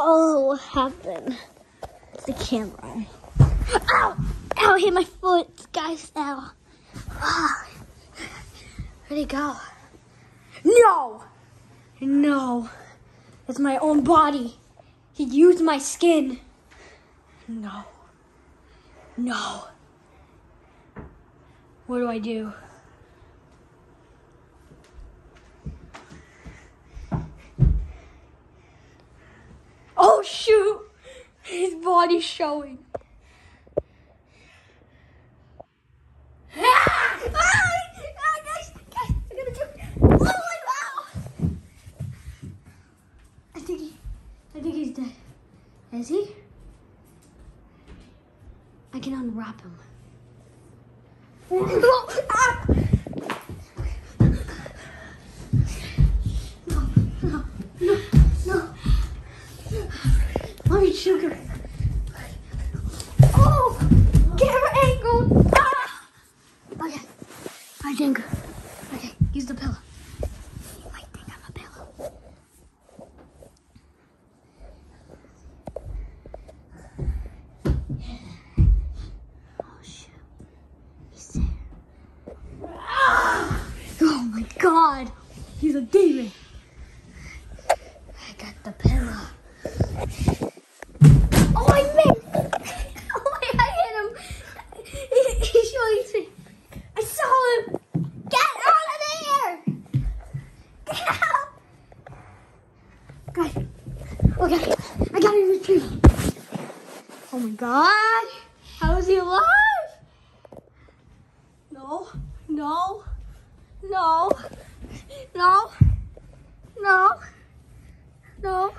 Oh, what happened? It's the camera. Ow! Ow, hit my foot. Guys, ow. Ah. Where'd he go? No! No. It's my own body. He used my skin. No. No. What do I do? Oh shoot! His body's showing. Guys, guys, I gotta do- my god! I think he, I think he's dead. Is he? I can unwrap him. Her. Oh, camera angle. Ah! Okay, I think. Okay, use the pillow. You might think I'm a pillow. Oh shit, he's there. Ah! Oh my god, he's a demon. I got the pillow. Oh, I missed! Oh, I, I hit him. He, he's showing me. I saw him. Get out of there! Get out! Guys, okay, I got him retrieved. Oh my god, how is he alive? No, no, no, no, no, no.